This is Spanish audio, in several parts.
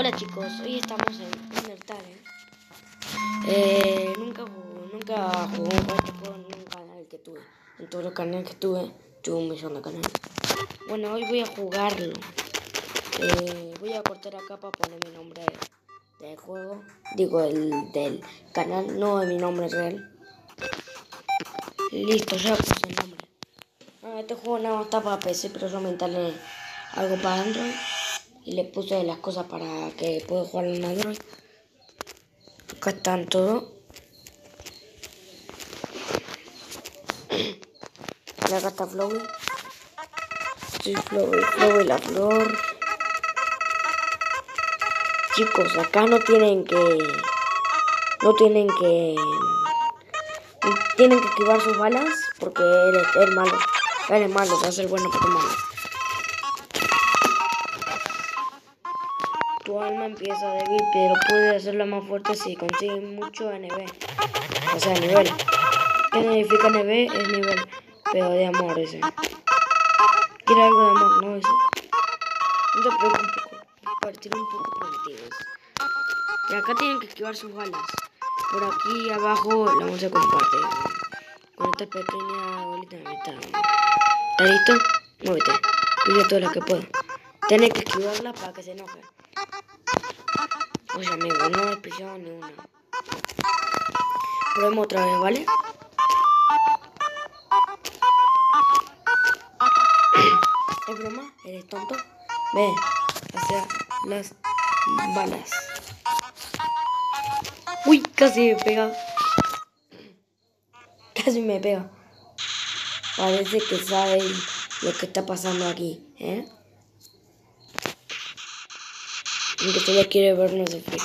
Hola chicos, hoy estamos en Undertale. Eh, nunca jugué, nunca jugué este juego en un canal que tuve. En todos los canales que tuve, tuve un millón de canales. Bueno, hoy voy a jugarlo. Eh, voy a cortar acá para poner mi nombre del juego. Digo, el del canal, no de mi nombre real. Listo, ya puse el nombre. Ah, este juego nada más está para PC, pero yo me instalé algo para Android y le puse las cosas para que pueda jugar en Android. Acá están todo. Y acá está Flowy. Sí, Flowy, Flowy la flor. Chicos, acá no tienen que... No tienen que... Tienen que esquivar sus balas porque él es, él malo. Él es malo, va a ser bueno Pokémon. Tu alma empieza débil, pero puede hacerla más fuerte si consigue mucho NB. O sea, nivel. ¿Qué significa NB? Es nivel, pero de amor ese. Quiere algo de amor, ¿no? Ese. No te preocupes, compartir un poco contigo. Y acá tienen que esquivar sus balas. Por aquí abajo la vamos a compartir. Con esta pequeña bolita de metal. ¿Está listo? Muévete. Pide todo lo que pueda. Tienes que esquivarla para que se enoje. Oye, amigo, no he pillado ni una. Probemos otra vez, ¿vale? ¿Es broma? ¿Eres tonto? Ve hacia las balas. Uy, casi me pega. Casi me pega. Parece que sabe lo que está pasando aquí, ¿eh? Aunque todavía quiere vernos de frío.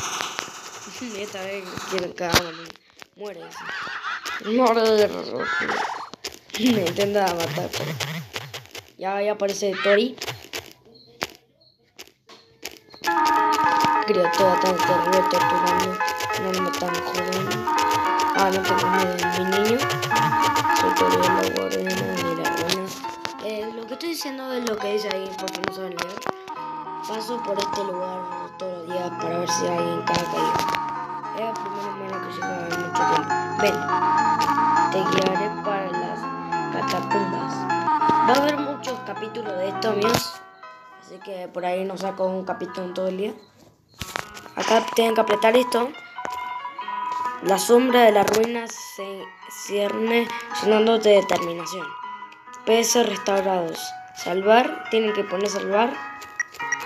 Esta vez quiero que hagamos. Muere. Muere de rojo. Me intenta matar, pero... Ya, ya aparece Tori. Criatura tan terrible torturando. No me tan joven. Ah, no tengo miedo de mi niño. Soy Tori de la guardiana de la ruina. Eh, lo que estoy diciendo es lo que dice ahí, porque no saben leer. Paso por este lugar todos los días para ver si alguien cae caído. Es la primera mano que llega en mucho tiempo. Ven, te guiaré para las catacumbas. Va a haber muchos capítulos de esto, amigos. Así que por ahí no saco un capítulo en todo el día. Acá tienen que apretar esto. La sombra de la ruina se cierne llenando de determinación. Peces restaurados. Salvar, tienen que poner salvar.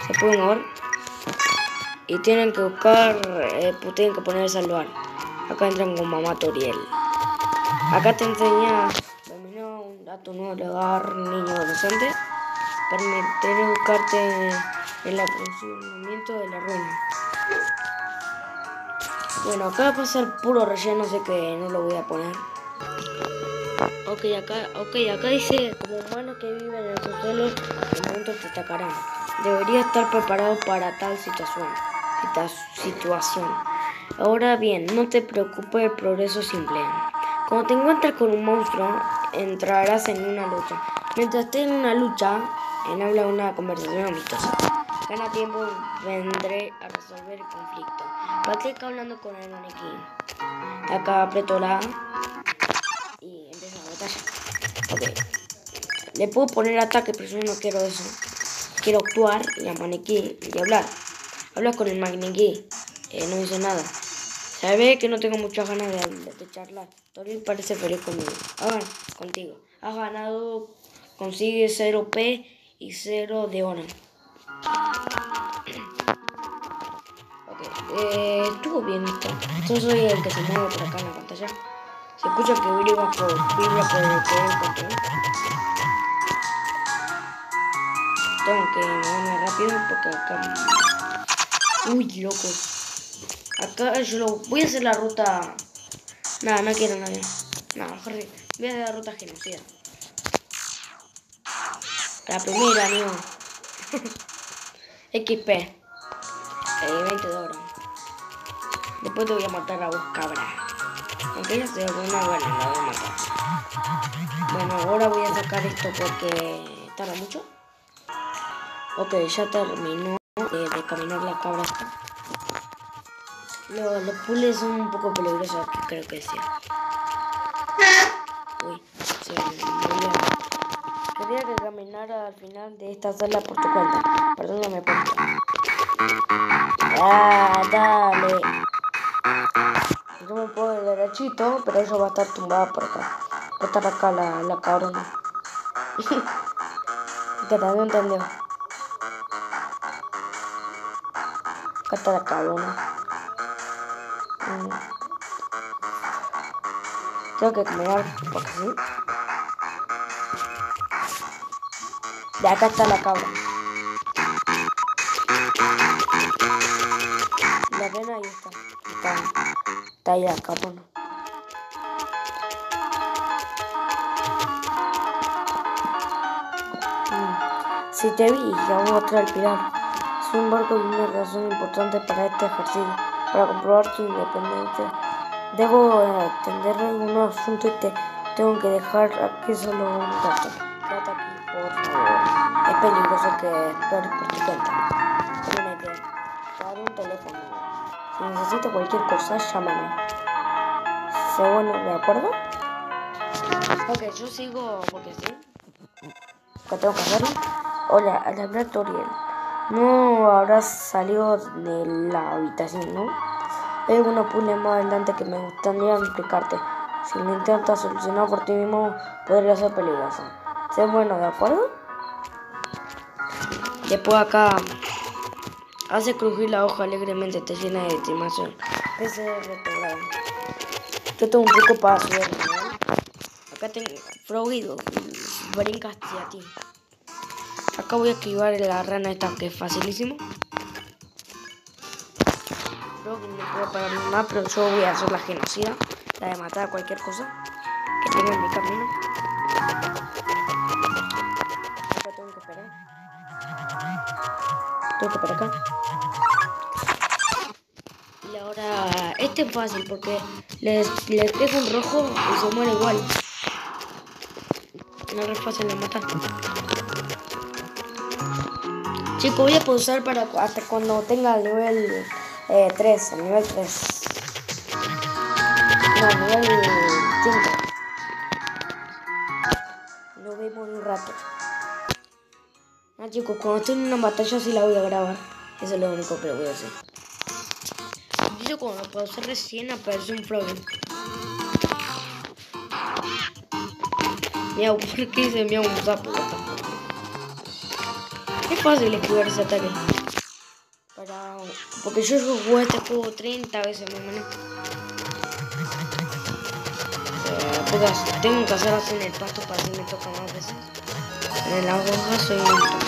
Se pueden mover. Y tienen que buscar, eh, tienen que poner salvar. Acá entran con mamá Toriel. Acá te enseña, dominó un dato nuevo lugar, niño adolescente. Permitiré buscarte en el funcionamiento de la ruina. Bueno, acá va a pasar puro relleno, sé que no lo voy a poner. Ok, acá, okay, acá dice, como humanos que viven en el subsuelo, en momentos te atacarán. Debería estar preparado para tal situación. situación. Ahora bien, no te preocupes, el progreso simple. Cuando te encuentres con un monstruo, entrarás en una lucha. Mientras estés en una lucha, en habla una conversación amistosa. Gana tiempo, vendré a resolver el conflicto. Practica hablando con el maniquí. Acá aprieto la y empieza la batalla. Ok. Le puedo poner ataque, pero yo no quiero eso. Quiero actuar y a maniquí y hablar. Habla con el maniquí. Eh, no dice nada. Se ve que no tengo muchas ganas de, de charlar. Tori parece feliz conmigo. Ah, contigo. Has ganado, consigue 0 P y 0 de honor. Ok, eh, estuvo bien esto. Yo soy el que se mueve por acá en la pantalla. Se escucha que vibra por, vibra por el control. Tengo que moverme rápido porque acá... Uy, loco. Acá yo lo... Voy a hacer la ruta... Nada, no quiero nadie. Nada, mejor Voy a hacer la ruta genocida. La primera, amigo. XP. Eh, 20 de oro. Después te voy a matar a vos, cabra. Aunque ya sea alguna, bueno, la voy a matar. Bueno, ahora voy a sacar esto porque tarda mucho. Ok, ya terminó. eh, de caminar la cabra. Los, los puzzles son un poco peligrosos creo que sí. Uy, muy bien. Quería que caminara al final de esta sala por tu cuenta. Perdóname por. Ah, dale. Yo me puedo ir derechito, pero eso va a estar tumbado por acá. Va a estar acá la, la cabrona. que también entendió. Acá está la cabrona. Mm. Tengo que caminar porque sí. De acá está la cabra. La ven ahí está. Está, ahí la cabrona. Mm. Si te vi, ya voy a traer el. Sin embargo, hay una razón importante para este ejercicio. Para comprobar tu independencia, debo atender algunos asuntos y te tengo que dejar aquí solo un rato. Quédate aquí, por favor. Es peligroso que esperes por tu cuenta. Te daré un teléfono. Si necesitas cualquier cosa, llámame. ¿Se bueno, de acuerdo? Ok, yo sigo porque sí. ¿Qué tengo que hacerlo? Hola, al hablar Toriel. No habrás salido de la habitación, ¿no? Hay algunos puzzles más adelante que me gustaría explicarte. Si lo intentas solucionar por ti mismo, podría ser peligroso. Sé bueno, ¿de acuerdo? Después acá hace crujir la hoja alegremente, te llena de estimación. Ese es retrogrado. Yo tengo un truco para subir, ¿no? Acá tengo Frogido, brinca hacia ti. Acá voy a esquivar la rana esta que es facilísimo. Creo que no puedo parar nada, pero yo voy a hacer la genocida. La de matar a cualquier cosa que tenga en mi camino. Acá tengo que esperar. Tengo que esperar acá. Y ahora, este es fácil porque les, les dejo un rojo y se muere igual. No es fácil de matar. Chicos, voy a pausar para hasta cuando tenga el nivel eh, 3, el nivel 3. No, nivel 5. Nos vemos en un rato. Ah, chicos, cuando estoy en una batalla sí la voy a grabar. Eso es lo único que voy a hacer. Yo cuando lo pausé recién apareció un frog. Miau, ¿por qué dice miau un sapo? Es fácil esquivar ese ataque. Para... Porque yo jugué este juego 30 veces más o menos. Eh, porque tengo que hacer así en el pasto para que me toca más veces. En la hoja soy un.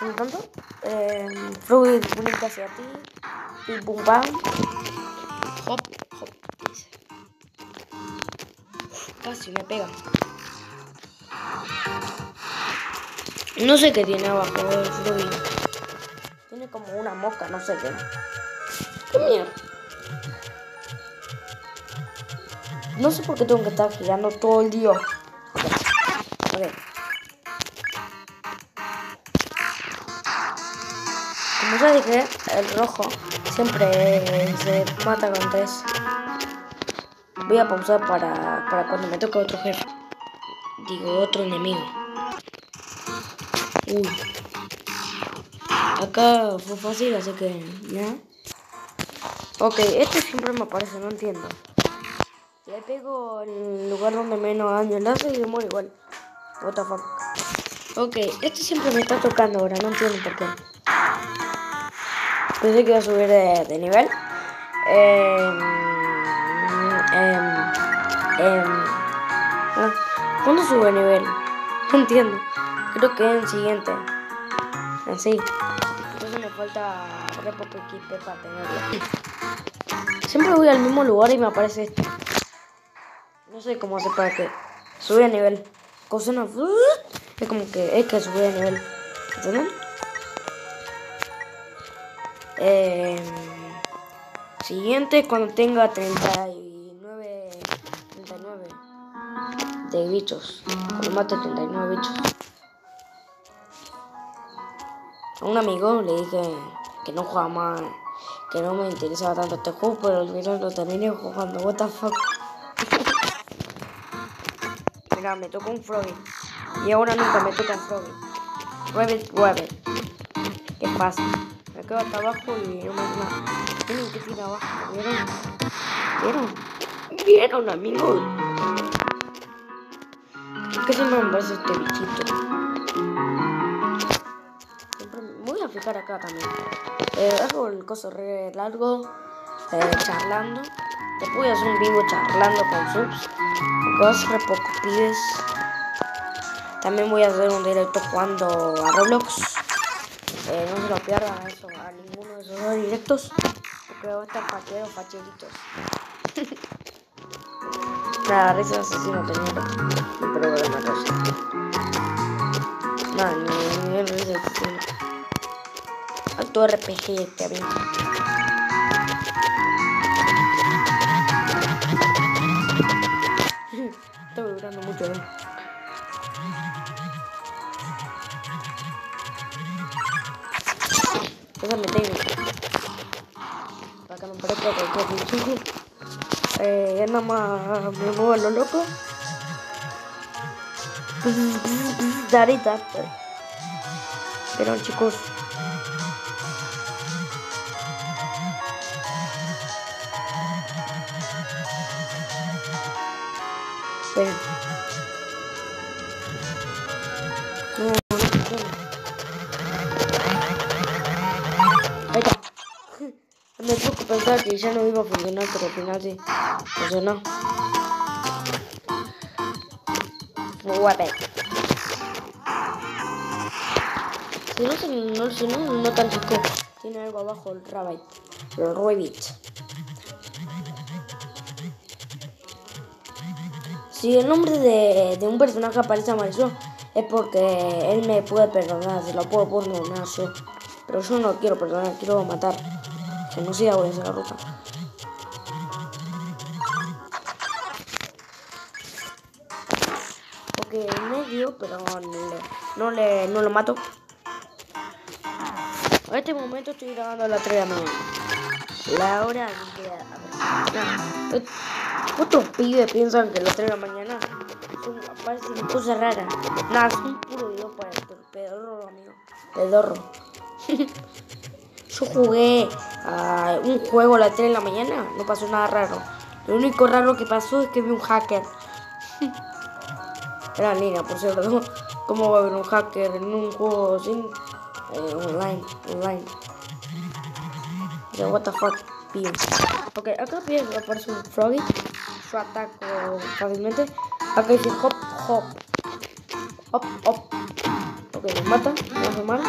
Por tanto, eh, Fruit bonita hacia ti. Pim pum pam. Hop, hop. Casi me pega. No sé qué tiene abajo el Fruit. Tiene como una mosca, no sé qué. ¿Qué mierda? No sé por qué tengo que estar girando todo el día. Ok. Ok. Como ya dije, el rojo siempre se mata con tres. Voy a pausar para, para cuando me toque otro jefe. Digo, otro enemigo. Uy. Acá fue fácil, así que ya. Ok, este siempre me aparece, no entiendo. Le pego el lugar donde menos daño le hace y me muere igual. What the fuck. Ok, este siempre me está tocando ahora, no entiendo por qué. Pensé que iba a subir de, nivel. Eh, ¿Cuándo sube de nivel? No entiendo. Creo que en el siguiente. Así. Entonces me falta Repo Equipe para tenerlo. Siempre voy al mismo lugar y me aparece esto. No sé cómo hacer para que sube de nivel. Cosa no. Es como que es que sube de nivel. ¿Entienden? Eh, siguiente cuando tenga 39 39 de bichos. Cuando mate 39 bichos. A un amigo le dije que no jugaba más, que no me interesaba tanto este juego, pero al final lo terminé jugando. What the fuck. Mira, me tocó un Froggy. Y ahora nunca me toca un Froggy. Rabbit, Rabbit. ¿Qué pasa? Me quedo hasta abajo y no me da nada. Miren que tiene abajo. ¿Vieron? ¿Vieron? ¿Vieron, amigos? ¿Qué se me parece este bichito? Voy fijar acá también. Eh, hago el coso re largo, eh, charlando. Después voy a hacer un vivo charlando con subs. Ser re poco pibes. También voy a hacer un directo jugando a Roblox. Eh, no se lo pierdan eso, a ninguno de esos dos directos. Porque va a estar pacheros, pacheritos. Nada, risa asesino tenía pero era una cosa. Nada, ni, ni risa asesino. RPG amigo. Está vibrando mucho, ¿eh? Mi técnica. Para que no parezca cualquier bicho. Eh, ya nada más me muevo a lo loco. Dar y dar. Pero chicos. No, no funciona. Ahí está. Me poco pensar que ya no iba a funcionar, pero al final sí funcionó. Guape. Si no, si no, no, no tan chico. Tiene algo abajo el rabbit. El rabbit. Si el nombre de, de un personaje aparece amarillo, es porque él me puede perdonar, se lo puedo perdonar yo. Pero yo no quiero perdonar, quiero matar. Que no siga voy a hacer la ruta. Porque medio, pero no le, no, le, no lo mato. En este momento estoy grabando a las 3 de la mañana. La hora que... A Otros pibes piensan que las 3 de la mañana son, parecen cosas raras. Nada, son puro video para el pedorro, amigo. Pedorro. Yo jugué a un juego a las 3 de la mañana, no pasó nada raro. Lo único raro que pasó es que vi un hacker. Era niña, por cierto. ¿Cómo va a haber un hacker en un juego sin eh, online? Online. Ya, what the fuck, pibe. Ok, acá pibe aparece un froggy. Yo ataco fácilmente. Acá dice hop, hop. Hop, hop. Ok, me mata, me hace mal.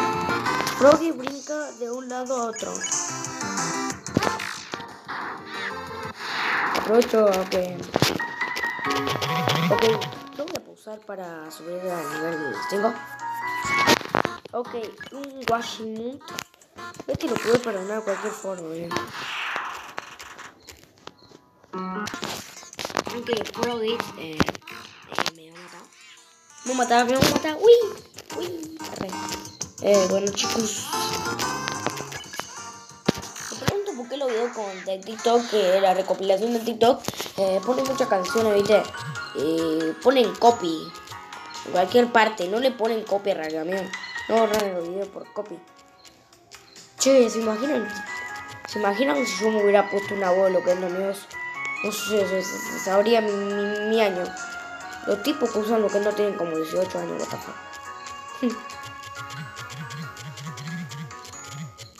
Froggy brinca de un lado a otro. Aprovecho que... Ok, lo voy a pausar para subir al nivel 5. Ok, un Washington. Este lo puedo perdonar de cualquier forma, bien. Aunque Froggy eh, eh, me va a matar. Me va a matar, me va a matar. ¡Uy! ¡Uy! Eh, bueno chicos. Me pregunto por qué los videos con de TikTok, que la recopilación de TikTok, eh, ponen muchas canciones, ¿viste? Eh, ponen copy. En cualquier parte, no le ponen copy radio, amigo. No borran los videos por copy. Che, ¿se imaginan? ¿Se imaginan si yo me hubiera puesto una voz lo que es lo mío? No sé, se, se- sabría mi, año. Los tipos que usan lo que no tienen como 18 años, what.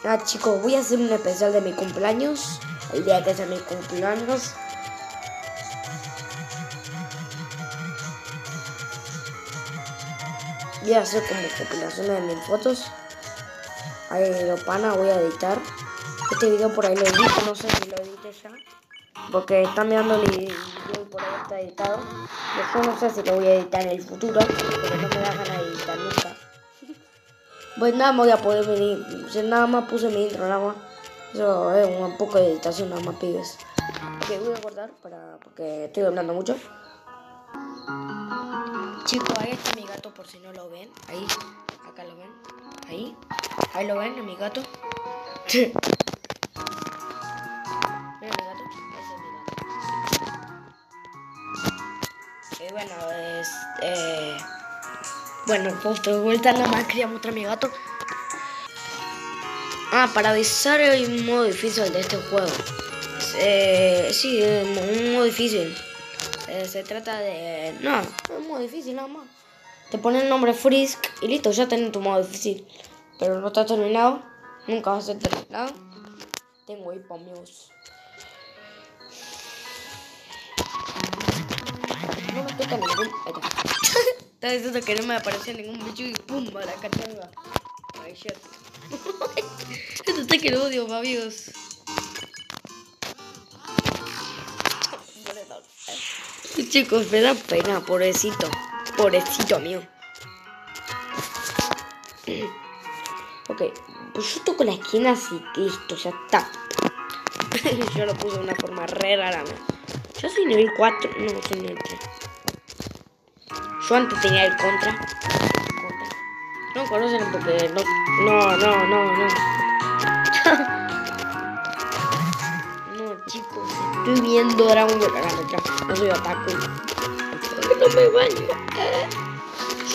Ah, chicos, voy a hacer un especial de mi cumpleaños. El día que sea mi cumpleaños. Voy a hacer como compilaciones de mis fotos. Ahí lo pana, voy a editar. Este video por ahí lo edito, no sé si lo edité ya. Porque están mirando el video por ahí editado. Yo no sé si lo voy a editar en el futuro. Porque no me da ganas de editar nunca. Pues nada, me voy a poder venir. Si nada más puse mi intro, nada más. Eso es un poco de editación, nada más pibes. Ok, voy a guardar para, porque estoy hablando mucho. Chicos, ahí está mi gato por si no lo ven. Ahí, acá lo ven. Ahí. Ahí lo ven, mi gato. Y bueno, es... Eh, bueno, pues de vuelta nada más quería mostrar a mi gato. Ah, para avisar un modo difícil de este juego. Eh, sí, un modo difícil. Eh, se trata de... No, es modo difícil nada más. Te pone el nombre Frisk y listo, ya tenés tu modo difícil. Pero no está terminado. Nunca va a ser terminado. Tengo hipo, amigos. No me toca ningún... Ahí está. Estaba diciendo que no me aparecía ningún bicho y pum, a la cachanga. Ay, shit. Esto está que lo odio, amigos. Chicos, me da pena, pobrecito. Pobrecito mío. Ok, pues yo toco la esquina así, listo, ya está. yo lo puse de una forma re rara. Yo soy nivel 4, no, soy nivel 3. Yo antes tenía el contra. No conocen porque no, no, no, no, no. no, chicos, estoy viendo Dragon Ball. Ah, no soy otaku. No me baño.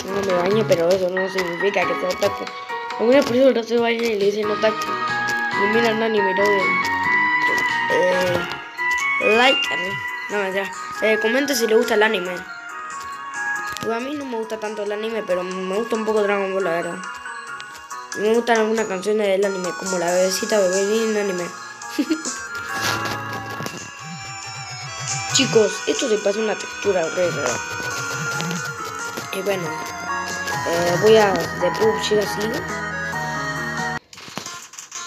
No me baño, pero eso no significa que sea otaku. Algunas personas no se bañan y le dicen otaku. Y miran anime, no. Eh, like, no mentira. Eh, comente si le gusta el anime. Pues a mí no me gusta tanto el anime, pero me gusta un poco Dragon Ball, la verdad. Me gustan algunas canciones del anime, como la bebecita bebé en anime. Chicos, esto se pasa una textura re rara. Y bueno, eh, voy a de PUBG así.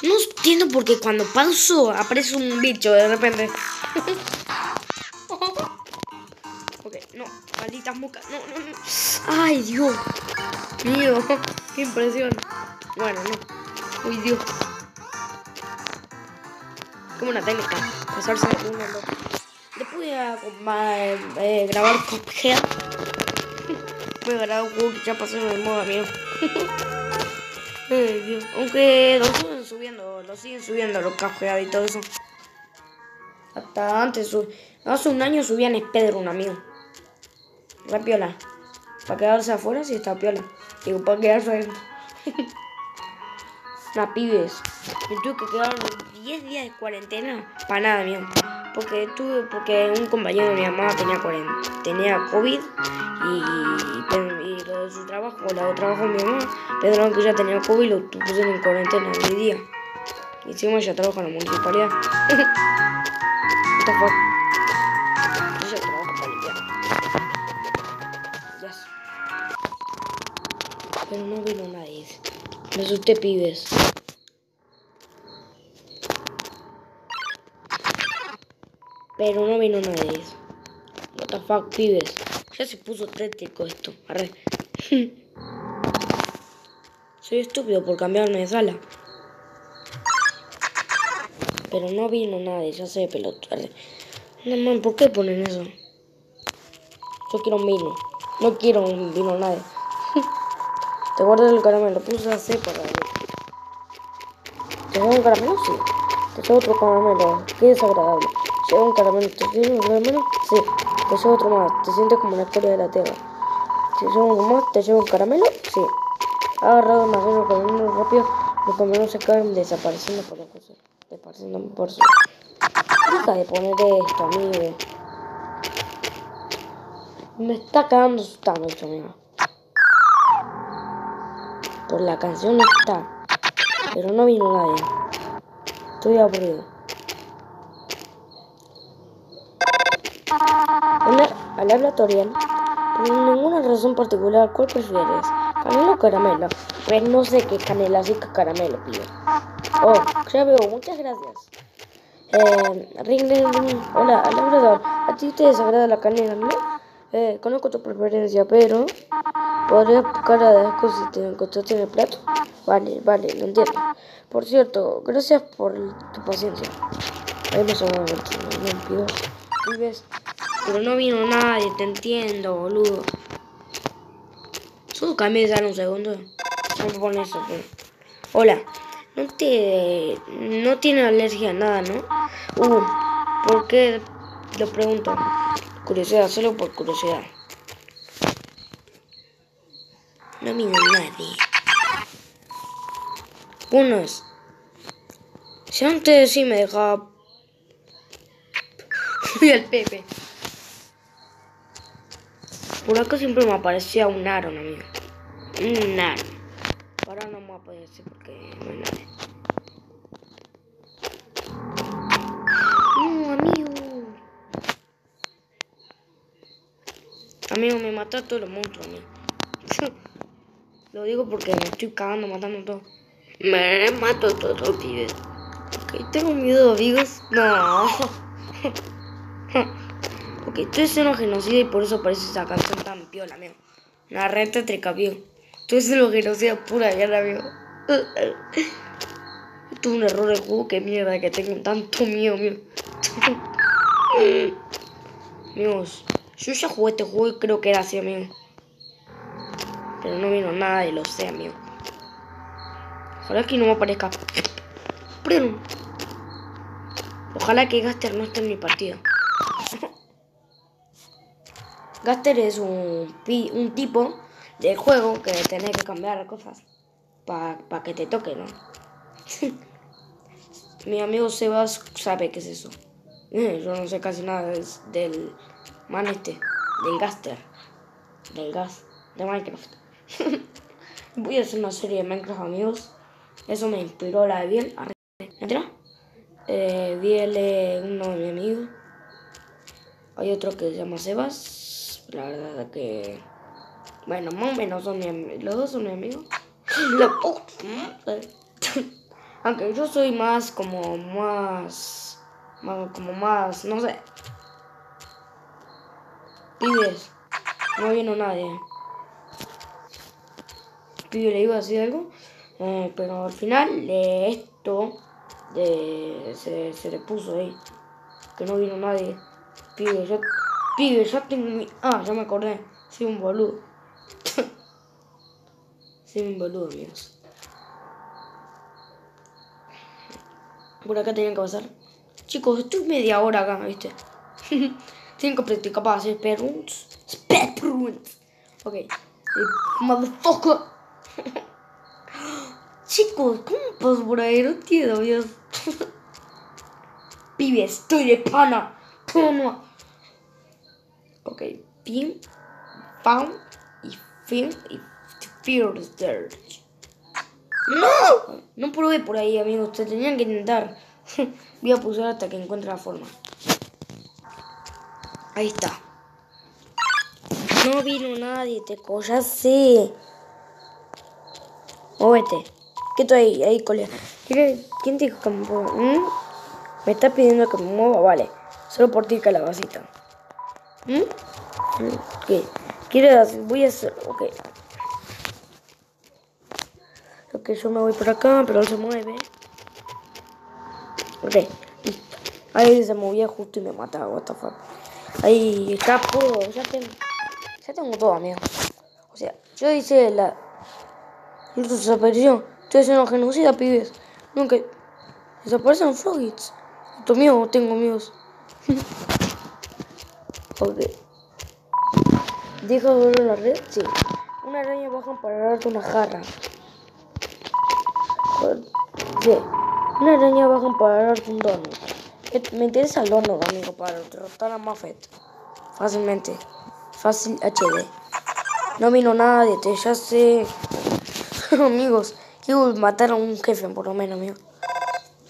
No entiendo por qué cuando pauso aparece un bicho de repente. ok, no, malditas moscas. No, no, no. Ay, Dios mío, qué impresión. Bueno, no. Uy, Dios. Como una técnica. Pasarse de uno al otro. Después eh, grabar Cuphead. voy a grabar un juego que ya pasó en el modo amigo. Aunque lo siguen subiendo, lo siguen subiendo los Cuphead y todo eso. Hasta antes, hace un año subían Speedrun, amigo. La piola. Para quedarse afuera si está piola. Digo, para quedarse adentro. Nah, pibes. Me tuve que quedar 10 días de cuarentena para nada, mío. Porque tuve, porque un compañero de mi mamá tenía, tenía COVID y, y, su trabajo, lo de trabajo de mi mamá, pensaron que ya tenía COVID lo pusieron en cuarentena 10 días. Y encima ya trabaja en la municipalidad. What the fuck? Pero no vino nadie. Me asusté, pibes. Pero no vino nadie. What pibes. Ya se puso tétrico esto. Arre. Soy estúpido por cambiarme de sala. Pero no vino nadie, ya sé, pelotudo. No, man, ¿por qué ponen eso? Yo quiero un vino. No quiero un vino nadie. Te guardo el caramelo, puse así para ver. ¿Te llevo un caramelo? Sí. Te llevo otro caramelo. Qué desagradable. ¿Llevo un caramelo? ¿Te llevo un caramelo? Sí. Te llevo otro más. Te sientes como la historia de la tierra. ¿Te llevo un más? ¿Te llevo un caramelo? Sí. Ha agarrado más uno caramelo rápido. Los caramelos se caen desapareciendo por la cosa. Desapareciendo por su... Deja de poner esto, amigo. Me está quedando asustando esto, amigo. Por la canción está. Pero no vino nadie. Estoy aburrido. Al habla. Por ninguna razón particular, ¿cuál prefieres? ¿Canela o caramelo? Pues no sé qué canela, así que caramelo, pido. Oh, ya veo, muchas gracias. Eh, ring, ring, ring. Hola, labrador. ¿A ti te desagrada la canela, no? Eh, conozco tu preferencia, pero... ¿Podrías buscar a Dasco si te encontraste en el plato? Vale, vale, lo entiendo. Por cierto, gracias por tu paciencia. Ahí me sonó ¿Vives? Pero no vino nadie, te entiendo, boludo. Solo cambié un segundo. Eso, pero... Hola. No te... No tiene alergia a nada, ¿no? Uh, ¿por qué? Lo pregunto. Curiosidad, solo por curiosidad. No mira nadie. Unos. Si antes sí me dejaba... Fui al Pepe. Por acá siempre me aparecía un Aaron, amigo. Un Aaron. Ahora no me aparece porque Amigo, me mata a todos los monstruos, amigo. Lo digo porque me estoy cagando, matando todo. Me mato a todos los pibes. Ok, tengo miedo, amigos. No. ok, estoy haciendo genocida y por eso aparece esa canción tan piola, amigo. Una renta tricapio. Estoy haciendo genocida pura guerra, amigo. Es un error de juego, qué mierda que tengo tanto miedo, amigo. Amigos, yo ya jugué este juego y creo que era así, amigo. Pero no vino nada y lo sé, amigo. Ojalá que no me aparezca. Ojalá que Gaster no esté en mi partida. Gaster es un, un tipo de juego que tenés que cambiar cosas para que te toque, ¿no? mi amigo Sebas sabe qué es eso. Yo no sé casi nada del man este, del Gaster, del gas, de Minecraft. Voy a hacer una serie de Minecraft, amigos. Eso me inspiró la de Biel. ¿Entra? Eh, Biel es uno de mis amigos. Hay otro que se llama Sebas. La verdad es que... Bueno, más o menos son mis. Los dos son mis amigos. Aunque yo soy más como más como más... no sé. Pibes. No vino nadie pibe le iba a decir algo, eh, pero al final esto de, se, se, le puso ahí, que no vino nadie. Pibe, yo, pibe, ya tengo mi... Ah, ya me acordé, soy un boludo. soy un boludo, amigos. Por acá tenían que pasar. Chicos, estoy media hora acá, ¿viste? Tienen que practicar para hacer speedruns. Speedruns. Ok. Motherfucker. Chicos, ¿cómo paso por ahí? No entiendo, Dios. Pibe, estoy de pana. ¿Cómo? Ok, pim, pam, y fin, y fear dirt. ¡No! No probé por ahí, amigos. Se tenían que intentar. Voy a pulsar hasta que encuentre la forma. Ahí está. No vino nadie, te sé. Móvete. ¿Qué estoy ahí? Ahí, colega. ¿Quién te dijo que me mueva? Me está pidiendo que me mueva, vale. Solo por ti, calabacita. ¿Mm? ¿Qué? ¿Quieres? Voy a hacer... Ok. Ok, yo me voy por acá, pero no se mueve. Ok, Ahí se movía justo y me mataba, what the fuck. Ahí escapo, ya tengo, ya tengo todo, amigo. O sea, yo hice la, desapareció. Estoy haciendo genocida, pibes. Nunca. Desaparecen frogits. Esto mío tengo amigos. ok. ¿Deja de ver la red? Sí. Una araña baja para darte una jarra. Sí. Una araña baja para darte un dono. Me interesa el dono, amigo, para derrotar a Muffet. Fácilmente. Fácil HD. No vino nadie, te ya sé. amigos, quiero matar a un jefe por lo menos, amigo.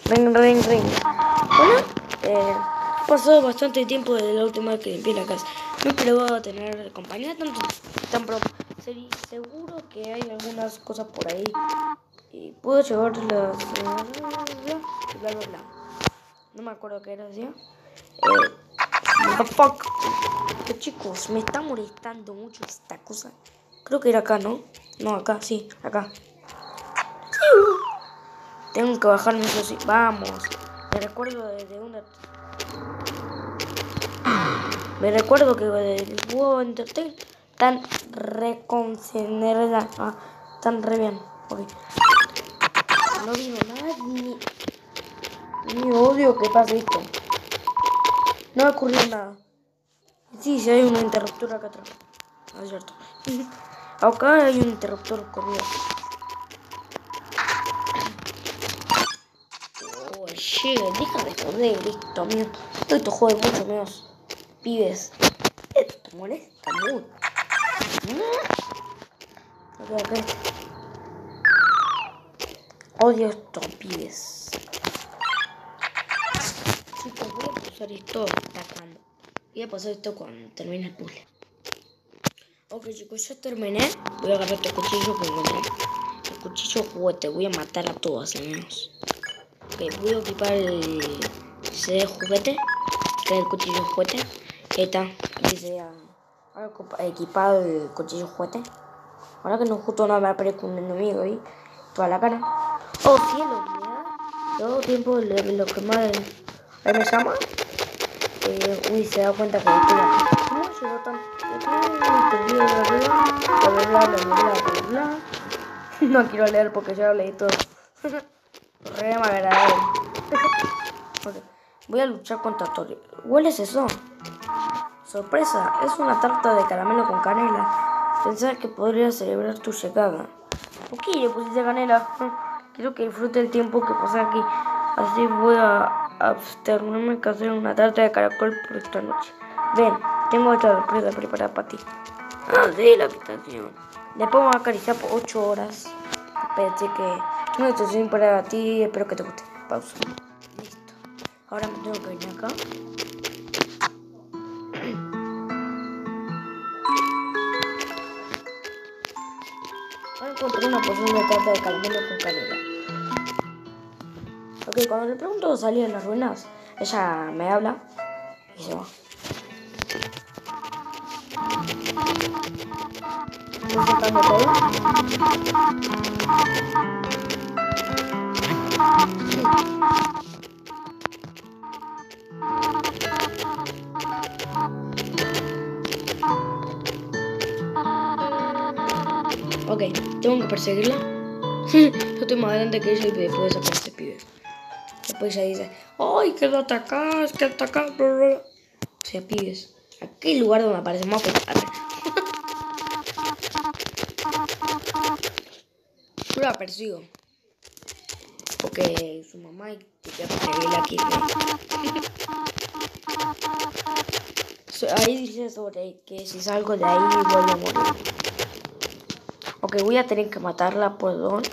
Ring, ring, ring. Eh, ha pasado bastante tiempo desde la última vez que limpié la casa. No esperaba tener compañía tanto, tan pronto. Seguro que hay algunas cosas por ahí. Y puedo llevar las... Bla, bla, bla. No me acuerdo qué era, ¿sí? Eh, fuck. chicos, me está molestando mucho esta cosa. Creo que era acá, ¿no? No, acá, sí, acá. Tengo que bajarme eso sí. Vamos. Me recuerdo de, una... Me recuerdo que el juego Entertail tan reconcentrada, ah, tan re bien. Okay. No vino nada ni... Ni odio que pase esto. No me ocurrió nada. Sí, sí hay un interruptor acá atrás. Ah, es cierto. Acá hay un interruptor corrido. Oh, shit, deja de esto, amigo. Esto jode mucho menos. Pibes. Esto molesta mucho. Ok, ok. Odio estos pibes. Chicos, voy a pasar esto atacando. Voy a pasar esto cuando termine el puzzle. Ok chicos, ya terminé. Voy a agarrar este cuchillo que encontré. El cuchillo juguete. Voy a matar a todas, amigos. Ok, voy a equipar el CD juguete. Que es el cuchillo juguete. Ahí está. Dice ah, equipado el cuchillo juguete. Ahora que no justo no me aparece un enemigo ahí. Toda la cara. Oh cielo, mira. Todo tiempo lo que más me llama. Eh, uy, se da cuenta que estoy aquí. ¿Cómo llegó tan no quiero leer porque ya lo leí todo. Re agradable. Voy a luchar contra Tori. ¿Hueles eso? Sorpresa, es una tarta de caramelo con canela. Pensaba que podría celebrar tu llegada. ¿Por qué le pusiste canela? Quiero que disfrute el tiempo que pasé aquí. Así voy a abstenerme que hacer una tarta de caracol por esta noche. Ven, tengo otra sorpresa preparada para ti. Ah, sí, la habitación. Después vamos a acariciar por 8 horas. Pensé que una habitación para ti. Espero que te guste. Pausa. Listo. Ahora me tengo que venir acá. Ahora encontré una poción de tarta de caramelo con canela. Ok, cuando le pregunto salir de las ruinas, ella me habla y se va. Ok, tengo que perseguirla. Yo estoy más grande que ella y después sacar a Después ella dice, ¡ay, que lo atacás, que atacás! O sea, pibes. Aquí lugar donde aparece más Yo la persigo. Porque su mamá quiere perseguirla aquí. ahí dice sobre que si salgo de ahí voy a morir. Ok, voy a tener que matarla, perdón.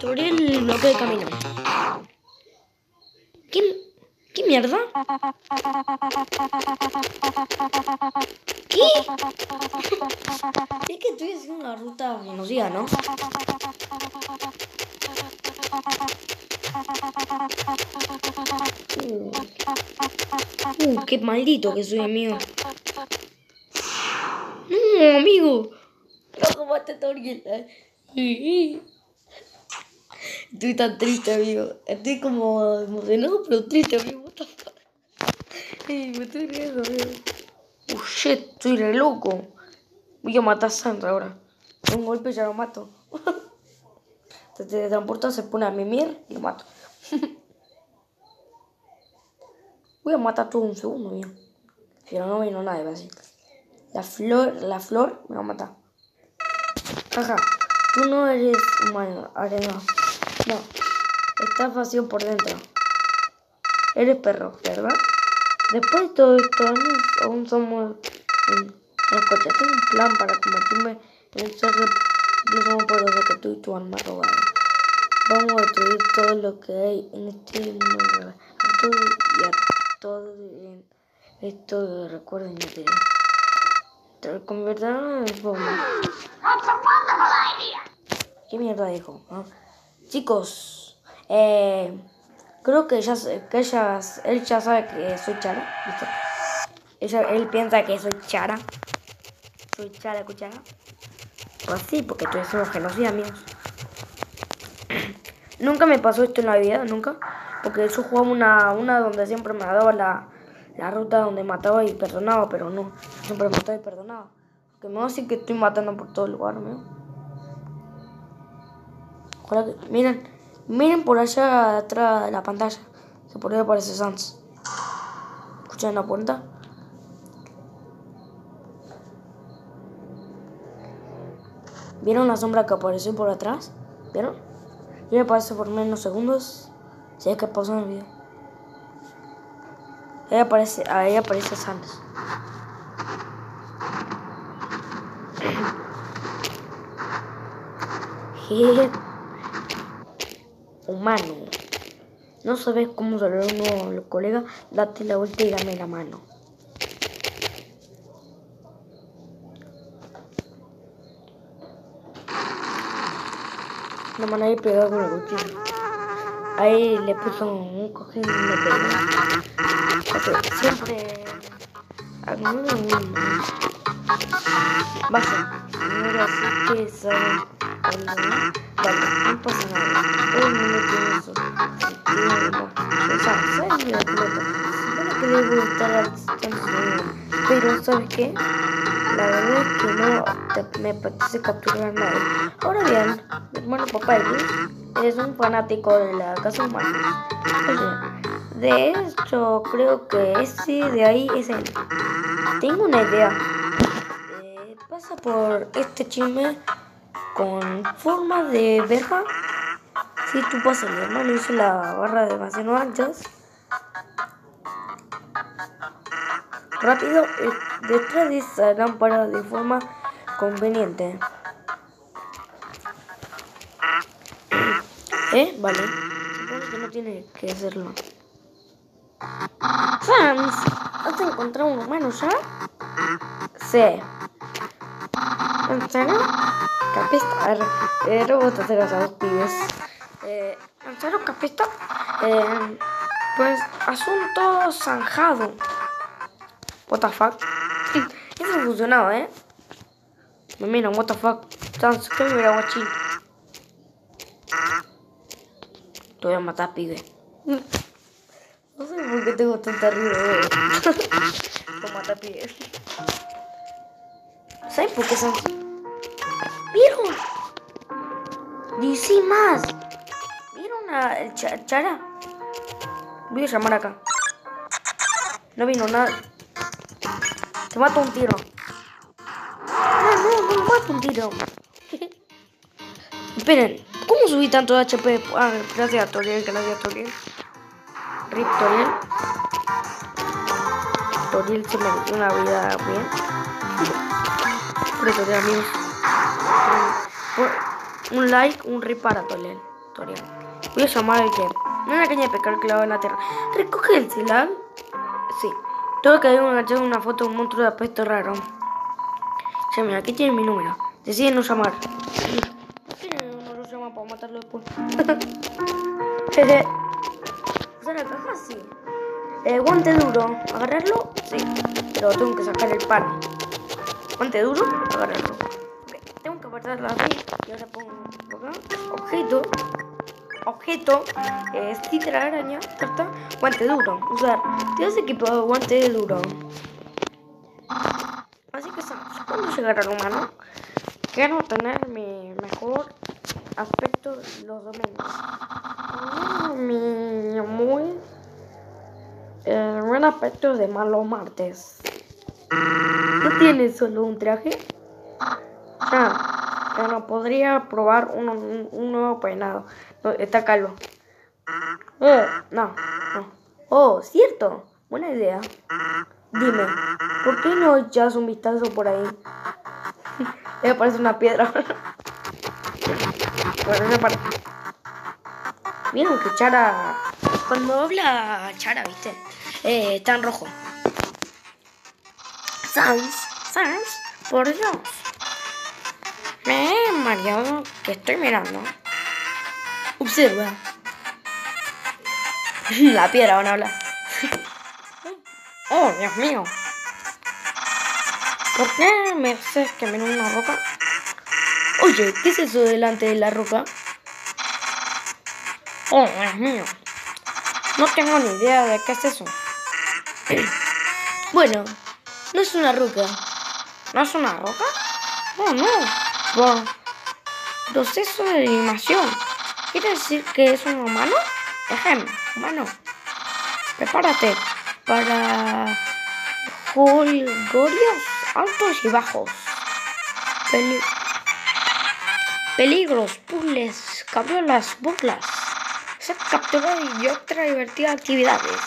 Sobre el bloque de camino. ¿Quién? ¿Qué mierda? ¿Qué? Es que estoy haciendo una ruta conocida, ¿no? Uh. uh, qué maldito que soy, amigo. No, amigo. No combaste a Estoy tan triste, amigo. Estoy como emocionado, pero triste, amigo. Ey, me estoy riendo, amigo. Estoy re loco. Voy a matar a Sandra ahora. un golpe ya lo mato. Se teletransporta, se pone a mimir y lo mato. Voy a matar todo un segundo, amigo. Pero no vino nadie, así. La flor, la flor me va a matar. Jaja, tú no eres humano, arena. No, estás vacío por dentro. Eres perro, ¿verdad? Después de todo esto, aún somos. Tengo un plan para convertirme en el ser más poderoso que tú y tu alma robada. Vamos a destruir todo lo que hay en este mundo. A todo y a todo en esto recuerden que te convertirán en bomba. ¿Qué mierda dijo? ¿Ah? Chicos, eh, creo que, ya, que ella, él ya sabe que soy Chara. ¿viste? Ella, él piensa que soy Chara. Soy Chara Cuchara. Pues sí, porque tú somos genocida, amigos. nunca me pasó esto en la vida, nunca. Porque yo jugaba una, una donde siempre me daba la, la ruta donde mataba y perdonaba, pero no. Siempre me estoy perdonado. Que me va a decir que estoy matando por todo el lugar, ¿no? Miren, miren por allá atrás de la pantalla. Que por ahí aparece Sans. ¿Escuchan la puerta? ¿Vieron la sombra que apareció por atrás? ¿Vieron? Y aparece por menos segundos. Si es que pasó en el video. Ahí aparece, ahí aparece Sans. Humano. No sabes cómo saludar a uno de los colegas, date la vuelta y dame la mano. La mano ahí pegada con el cuchillo. Ahí le puso un cojín y le pegó. siempre... Baja. Ahora sí que saben no pasa nada. Todo el mundo tiene eso. O sea, ¿sabes la pelota? Bueno que debo estar Pero, ¿sabes qué? La verdad es que no te, me apetece capturar a nadie. Ahora bien, mi hermano papá es un fanático de la casa humana. Oye, de hecho, creo que ese de ahí es él. Tengo una idea. Eh, pasa por este chisme con forma de verja. Si tú pasas, mi hermano hizo la barra demasiado anchas. Rápido, eh, detrás de esa lámpara de forma conveniente. ¿Eh? Vale. Supongo que no tiene que hacerlo. Sans, ¿has encontrado un humano ya? Sí. ¿En serio? Capista. Eh, robot hacer a los pibes. Eh, ¿En serio, capista? Eh, pues, asunto zanjado. What the fuck? Eso ha funcionado, ¿eh? Me mira, what the fuck. ¿qué me mira, guachín? Te voy a matar, pibe. No sé por qué tengo tanta risa, eh. Te matar, pibe. ¿Sabes por qué son? ¿Vieron? Dice más. ¿Vieron a el chara? Voy a llamar acá. No vino nada. Te mato un tiro. No, no, no, mato un tiro. Esperen, ¿cómo subí tanto HP? Ah, gracias a Toriel, gracias a Toriel. Rip Toriel. Toriel se me una vida bien. Por eso, amigos. Un like, un rip. Voy a llamar al que. Una caña de pescar en la tierra. ¿Recoge el celular? Sí. Tengo que haber una foto de un monstruo de aspecto raro. Ya, mira, aquí tiene mi número. Deciden no llamar. No lo llama para matarlo después. Usar la caja, sí. Eh, guante duro. ¿Agarrarlo? Sí. Pero tengo que sacar el par. Guante duro, agarrarlo. Apartarlo así. Y ahora pongo. Objeto. Objeto. De araña. Carta. Guante duro. Usar. Tienes equipado guante duro. Así que cuando llegar al humano, quiero tener mi mejor aspecto los domingos. Mi muy eh, buen aspecto de malo martes. ¿No tienes solo un traje? Ah, bueno, podría probar un, un, nuevo peinado. está calvo. Oh, no, no. Oh, cierto. Buena idea. Dime, ¿por qué no echas un vistazo por ahí? Me parece una piedra. bueno. Vieron que Chara. Cuando habla Chara, ¿viste? Eh, está en rojo. Sans, Sans, por Dios. Me he mareado que estoy mirando. Observa. La piedra van a hablar. Oh, Dios mío. ¿Por qué me haces que mire una roca? Oye, ¿qué es eso delante de la roca? Oh, Dios mío. No tengo ni idea de qué es eso. bueno, No es una roca. ¿No es una roca? No, no. Por proceso de animación. ¿Quiere decir que es un humano? Ejem, humano. Prepárate para holgorios altos y bajos. Peli- peligros, puzzles, cabriolas, burlas. Ser capturado y otras divertidas actividades.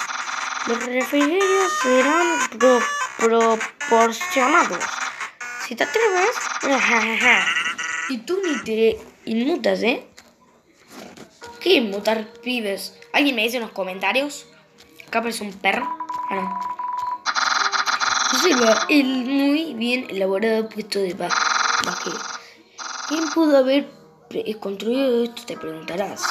Los refrigerios serán pro- proporcionados. Si te atreves... y tú ni te inmutas, ¿eh? ¿Qué inmutar, pibes? ¿Alguien me dice en los comentarios? Acá aparece un perro. Ah, no. Observa el muy bien elaborado puesto de vaquero. ¿Quién pudo haber construido esto? Te preguntarás.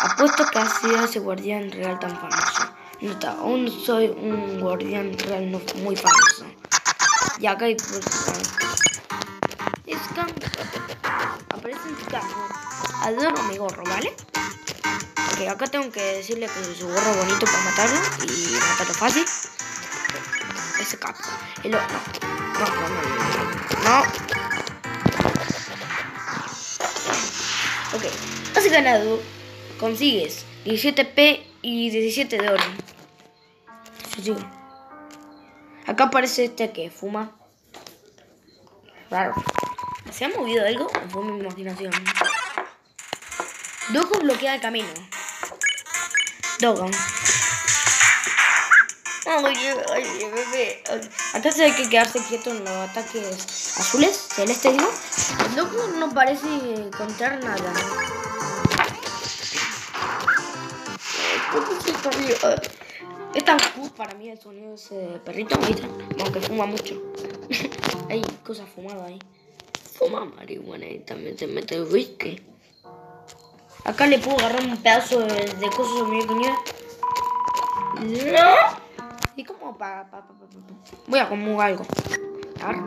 Apuesto que ha sido ese guardián real tan famoso. Nota, aún soy un guardián real muy famoso. Y acá hay... Es Aparece en tu carro. Adoro mi gorro, ¿vale? Ok, acá tengo que decirle que su gorro bonito para matarlo y matarlo fácil. Ese capo. El otro. No, no, no, no. no. Ok, has ganado. Consigues 17p y 17 de oro. Sí. Acá aparece este que fuma. Raro. ¿Se ha movido algo o fue mi imaginación? Dogo bloquea el camino. Dogon. Se hay que quedarse quieto en los ataques azules, celestes digo. El Dogo no parece contar nada. Es tan cool para mí el sonido de ese perrito. Aunque fuma mucho. hay cosas fumadas ahí. Fuma marihuana y también te mete whisky. Acá le puedo agarrar un pedazo de, de cosas a mi nieve. No. ¿Y cómo pa, pa, pa? Voy a comer algo. A ver.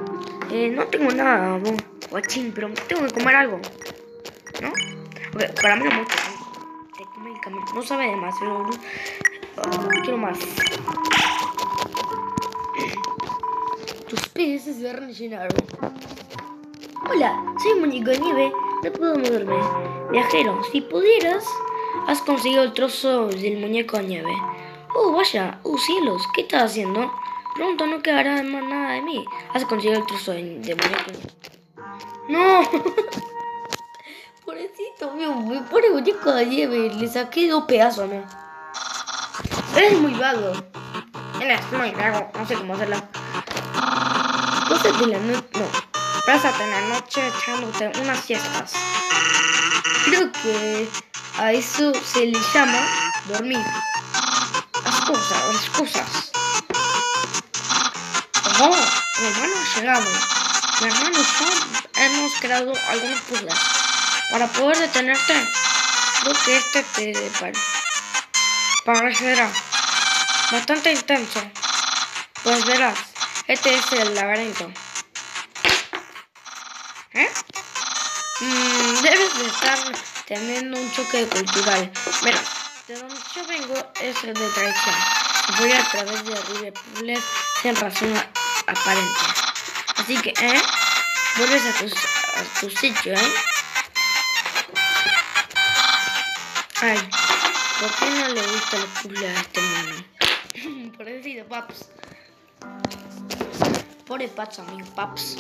Eh, no tengo nada, guachín, pero tengo que comer algo. ¿No? Ok, para mí no mucho. Te come el camino. No sabe demasiado. Ah, quiero más. Tus pies se rellenaron. Hola, soy muñeco de nieve. No puedo moverme. Viajero, si pudieras, has conseguido el trozo del muñeco de nieve. Oh, vaya, oh cielos, ¿qué estás haciendo? Pronto no quedará más nada de mí. Has conseguido el trozo de, de muñeco. de nieve. No. Pobrecito mío, mi pobre muñeco de nieve. Le saqué dos pedazos, ¿no? Eres muy vago. Eres muy vago. No sé cómo hacerlo. Cosas de la noche. No. Pásate en la noche echándote unas siestas. Creo que a eso se le llama dormir. Las cosas, las. Oh, mi hermano ha llegado. Mi hermano y hemos creado algunos puzzles para poder detenerte. Creo que este te pare- parecerá bastante intenso. Pues verás, este es el laberinto. ¿Eh? Mm, debes de estar teniendo un choque cultural. Mira, de donde yo vengo es de tradición. Voy a través de horribles sin razón aparente. Así que, ¿eh? Vuelves a tu, a sitio, ¿eh? Ay, ¿por qué no le gusta los puzzles a este mono? Parecido, paps. Pobre Paps, amigo, Paps.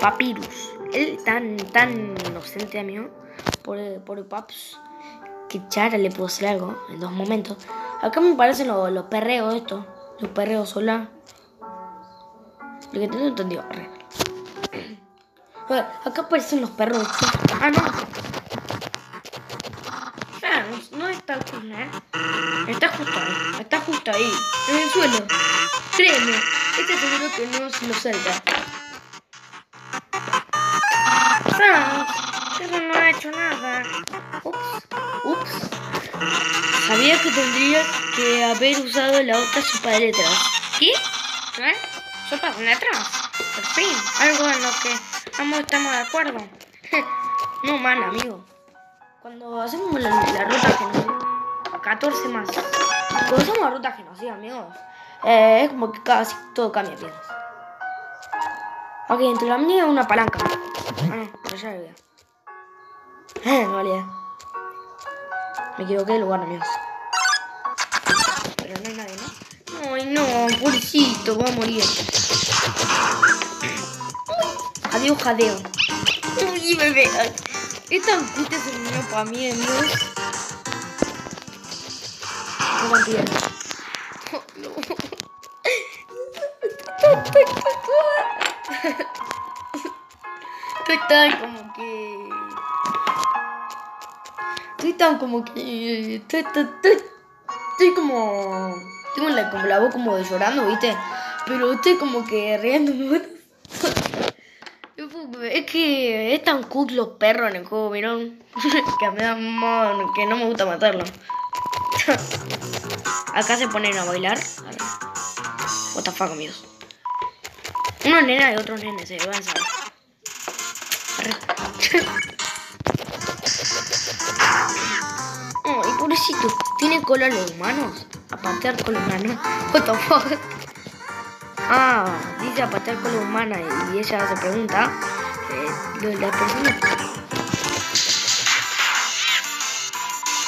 Papyrus. Él tan, tan inocente, amigo. Pobre, pobre Paps. Que Chara le pudo hacer algo en dos momentos. Acá me parecen los, los perreos estos. Los perreos solar. Lo que tengo entendido. Acá aparecen los perros. Ah, no. Ah, no, no está justo, ¿eh? Está justo ahí. Está justo ahí. En el suelo. Créeme. Este seguro que no se lo salta. Ha hecho nada. Ups, ups. Sabía que tendría que haber usado la otra sopa de letras. ¿Qué? ¿Qué? ¿Sopa de letras? Por fin, algo en lo que ambos estamos de acuerdo. no mal, amigo. Cuando hacemos la, la ruta genocida, 14 más. Cuando hacemos la ruta genocida, amigos, Eh, es como que casi todo cambia, piensas. Ok, entre la mía una palanca. Ah, no, por allá Eh, valía. Me equivoqué de lugar, amigos. Pero no hay nadie, ¿no? Ay, no, pobrecito, va a morir. Adiós, jadeo. Uy, bebé. Esta angustia se vino para mí, amigos. No mentira. No. Estoy tan como tan como que. Estoy, estoy, estoy, como. Tengo la, como la voz como de llorando, ¿viste? Pero estoy como que riendo. Es que es tan cool los perros en el juego, ¿vieron? que me dan mal, que no me gusta matarlo. Acá se ponen a bailar. What the fuck, amigos. Unos nenas y otros nenes, se van a saber. Pobrecito. ¿Tiene cola los humanos? A patear con los humanos. What the fuck. Ah, dice a patear con los humanos y ella se pregunta. Eh, la.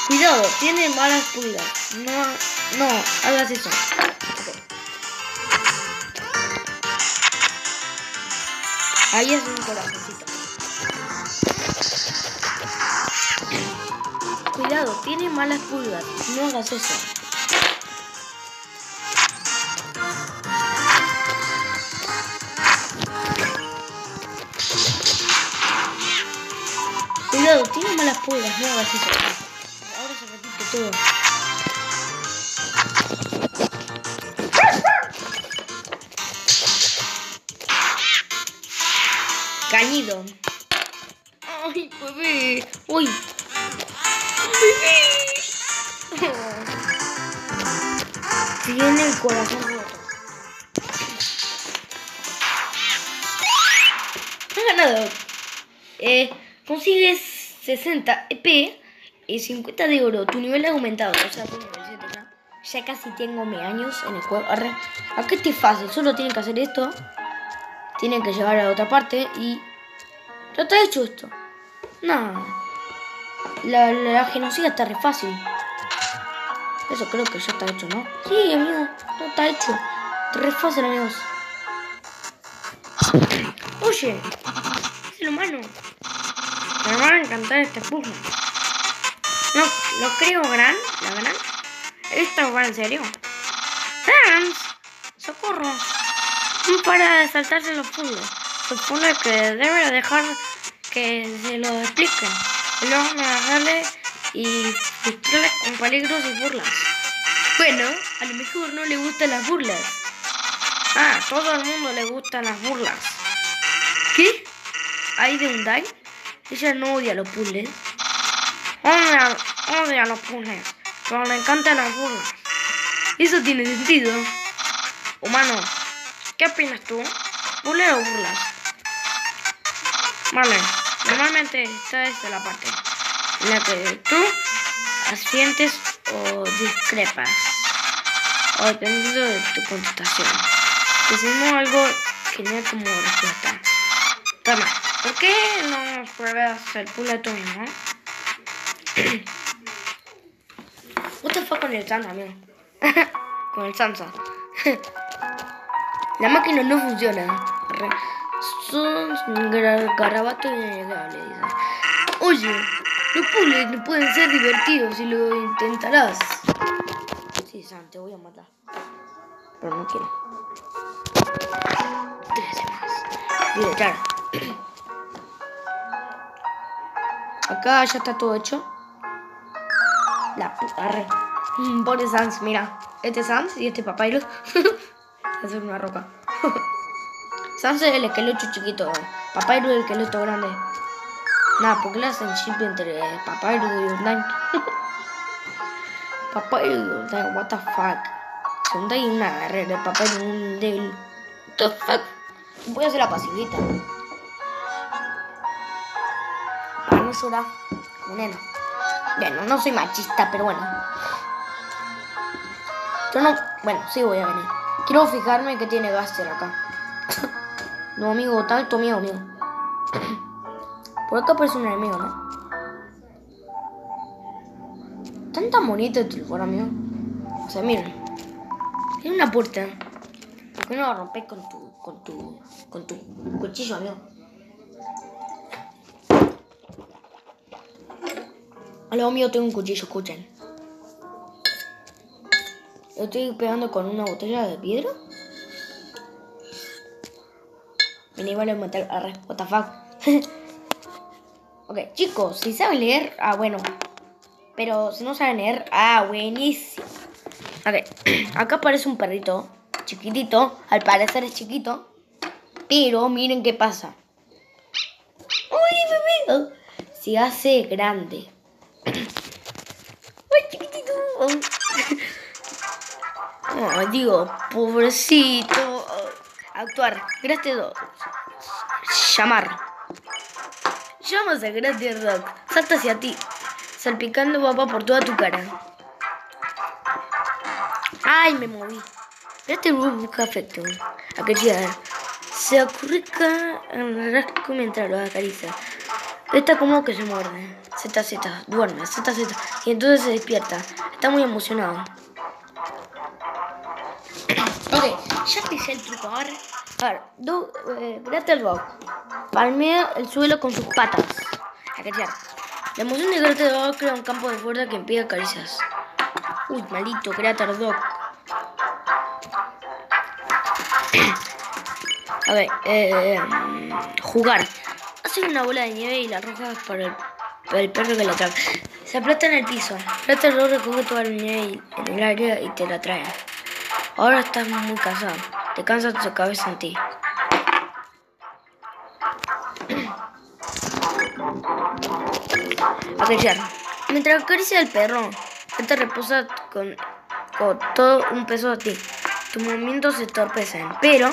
Cuidado, tiene malas pulgas. No, no, hagas eso. Ahí es un corazoncito. Cuidado, tiene malas pulgas. No hagas eso. Cuidado, tiene malas pulgas. No hagas eso. Ahora se repite todo. Cañido. Corazón roto. Has ganado. Eh, consigues 60 EP y 50 de oro. Tu nivel ha aumentado. O sea, tu nivel 7 ya. Casi tengo mis años en el juego. Arre. Este es fácil. Solo tienen que hacer esto. Tienen que llegar a la otra parte y... Ya está hecho esto. No. La genocida está re fácil. Eso creo que ya está hecho, ¿no? Sí, amigo. No está hecho. Re fácil, amigos. Oye. Es el humano. Me va a encantar este puzzle. No, lo creo, Gran. ¿La Gran? ¿Esto va en serio? Hans. Socorro. No para de saltarse los puzzles. Supone que debe dejar que se lo expliquen. Y luego me agarrarle y frustrarle con peligros y burlas. Bueno, a lo mejor no le gustan las burlas. Ah, todo el mundo le gustan las burlas. ¿Qué? ¿Hay de un Dai? Ella no odia los puzzles. Odia, odia los puzzles, pero le encantan las burlas. Eso tiene sentido. Humano, ¿qué opinas tú? ¿Puzzles o burlas? Vale, normalmente esta es la parte la que tú asientes o discrepas, o dependiendo de tu contestación. Decimos algo que no es como respuesta. Toma, ¿por qué no pruebas el puzzle tú mismo? What the con el Sansa, amigo? con el Sansa. La máquina no funciona. Son garabatos innegables, dice. Oye, los puzzles no pueden ser divertidos si lo intentarás. Sí, Sam, te voy a matar. Pero no quiero. Tres más. Mira, claro. Acá ya está todo hecho. La puta re. Pobre Sans, mira. Este es Sans y este Papyrus. es una roca. Sans es el esqueleto chiquito. Papyrus es el esqueleto grande. Le hacen chip entre Papyrus y Undyne. Papyrus y Undyne, what the fuck. Undyne es una guerrera, es un débil. What the fuck. Voy a hacer la pasivita. Para no llorar como nena. Bueno, no soy machista, pero bueno. Yo no. Bueno, sí voy a venir. Quiero fijarme que tiene Gaster acá. no, amigo, tanto miedo, amigo. Por acá aparece un enemigo, ¿no? Tanta bonito el teléfono, amigo. O sea, miren. Tiene una puerta. ¿Por qué no la rompes con tu, con tu, con tu cuchillo, amigo? Al mío tengo un cuchillo, escuchen. Lo estoy pegando con una botella de piedra. Vení, vale a matar. Arre, what the fuck. ok, chicos, si saben leer, ah, bueno. Pero si no saben leer, ah, buenísimo. Ok, acá aparece un perrito chiquitito. Al parecer es chiquito. Pero miren qué pasa. ¡Uy, bebé! Se hace grande. ¡Ay, chiquitito! Oh, digo, pobrecito. Actuar. Gracias. Llamar. Llamas a Gracias Rock. Salta hacia ti. Salpicando papá por toda tu cara. Ay, me moví. Gracias Rock busca afecto. Acariciar. Se acurrica en el rasco mientras lo acaricia. Está como que se muerde. Z, duerme, Z. Y entonces se despierta. Está muy emocionado. ok, ya pisé el truco. Ahora, a ver, do, eh, Gretel Dog. Palmea el suelo con sus patas. Acariciar. La emoción de Gretel Dog crea un campo de fuerza que impide caricias. Uy, maldito Gretel Dog. A ver, eh, jugar. Hace una bola de nieve y la arrojas para el, para el perro que la atrapa. Se aplasta en el piso. Gretel Dog recoge toda la nieve en el área y te la trae. Ahora estás muy cansado. Te cansa tu cabeza en ti. Acariciar. Mientras acaricia al perro, él te reposa con, con todo un peso a ti. Tus movimientos se torpecen, pero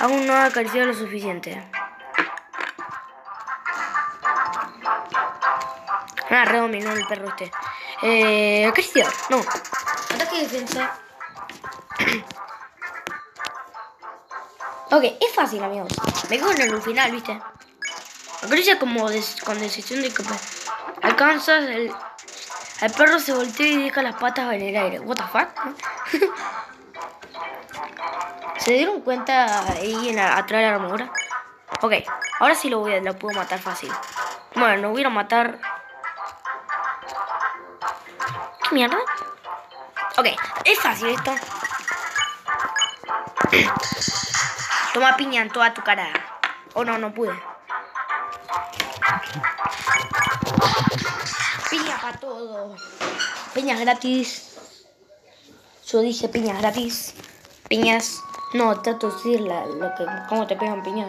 aún no ha acariciado lo suficiente. Ah, redominó el perro este. Eh, acariciar. No. Ataque de defensa. ok, es fácil, amigos. Me quedo en el final, ¿viste? Acaricia como des con decisión de que alcanzas el... El perro se voltea y deja las patas en el aire. What the fuck? ¿Se dieron cuenta ahí en la, atrás de la armadura? Ok, ahora sí lo voy a, lo puedo matar fácil. Bueno, no voy a matar. ¿Qué mierda? Ok, es fácil esto. Toma piña en toda tu cara. Oh no, no pude. Piña para todo. Piñas gratis. Yo dije piñas gratis. Piñas. No, trato de decir lo que, cómo te pegan piñas.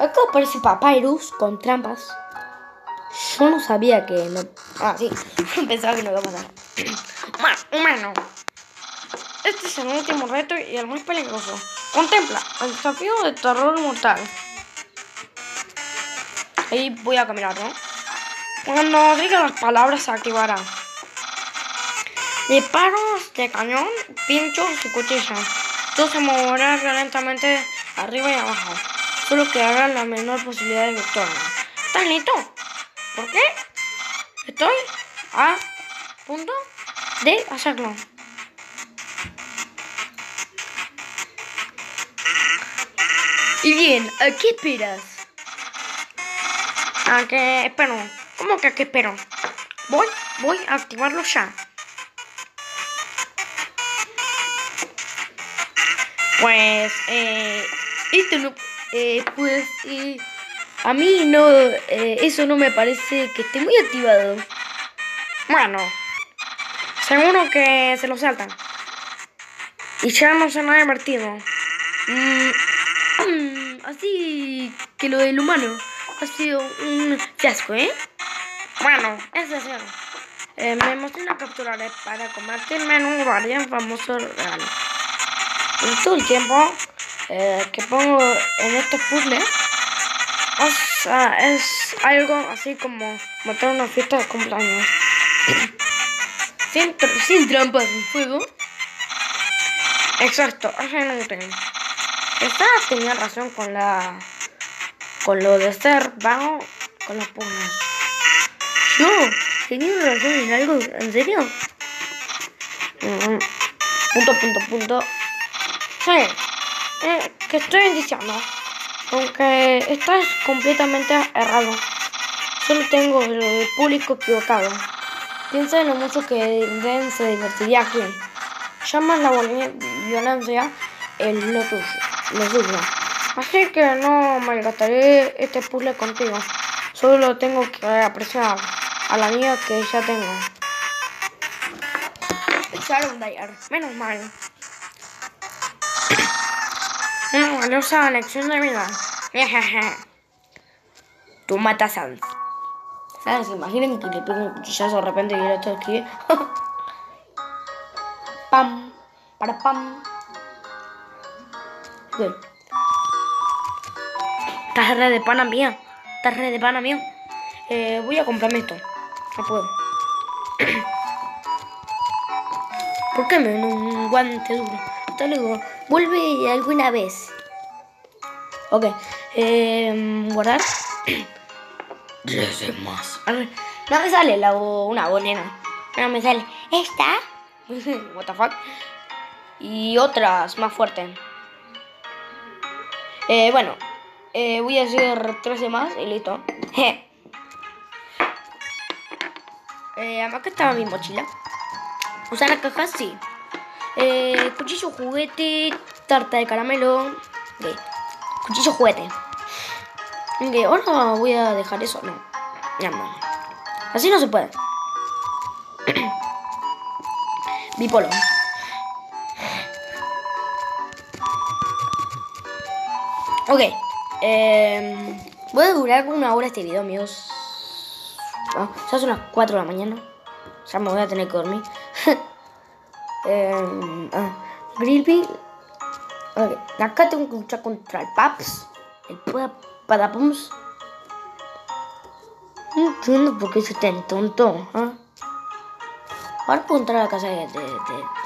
Acá aparece Papyrus con trampas. Yo no sabía que no. Ah, sí. Pensaba que no iba a pasar. Humano. Este es el último reto y el más peligroso. Contempla el desafío de terror mortal. Ahí voy a caminar, ¿no? Cuando diga las palabras se activará. Disparos de cañón, pinchos y cuchillas. Todo se moverá violentamente arriba y abajo. Solo que haga la menor posibilidad de victoria. ¿Estás listo? ¿Por qué? Estoy a punto de hacerlo. Y bien, ¿a qué esperas? ¿A qué espero? ¿Cómo que a qué espero? Voy, voy a activarlo ya. Pues, eh, esto no, eh, pues, eh, a mí no, eh, eso no me parece que esté muy activado. Bueno, seguro que se lo saltan. Y ya no se ha divertido. Mm, así que lo del humano ha sido un fiasco, ¿eh? Bueno, es decir, eh, me emociona capturar para convertirme en un guardián famoso real. Y todo el tiempo eh, que pongo en estos puzzles, o sea, es algo así como matar una fiesta de cumpleaños. sin, sin trampas de fuego. Exacto, hace un tren. Estaba tenía razón con la. con lo de ser vago con las pugnas. No, tenía razón en algo, ¿en serio? Mm, punto, punto, punto. Sí, eh, que estoy diciendo. Aunque estás completamente errado. Solo tengo el público equivocado. Piensa en lo mucho que Den se divertiría aquí. Llamas la violencia el lo tuyo, lo suyo. Así que no malgastaré este puzzle contigo. Solo tengo que apreciar a la amiga que ya tengo. Dyer, menos mal. Una valiosa lección de vida. Tú matas a Sans. ¿Sabes? Imaginen que le pego un cuchillazo de repente y el otro escribe. pam, para pam. Bien. Estás re de pana mía. Estás re de pana mía. Eh, voy a comprarme esto. No puedo. ¿Por qué me dan un guante duro? Hasta luego. Vuelve alguna vez. Ok. Eh, guardar. Diez más. No me sale la, una bonena. No me sale. ¿Esta? What the fuck. Y otras más fuertes. Eh, bueno. Eh, voy a hacer 13 más y listo. eh, acá estaba mi mochila. Sea, la caja sí. Eh, cuchillo juguete, tarta de caramelo. Okay. Cuchillo juguete. Ok, ahora voy a dejar eso. No. Ya no. Así no se puede. Bipolo. Ok. Eh, voy a durar una hora este video, amigos. Ah, ya son las 4 de la mañana. Ya me voy a tener que dormir. eh, ah. Acá tengo que luchar contra el Paps. El Padapums. No entiendo por qué soy tan tonto. ¿eh? Ahora puedo entrar a la casa de,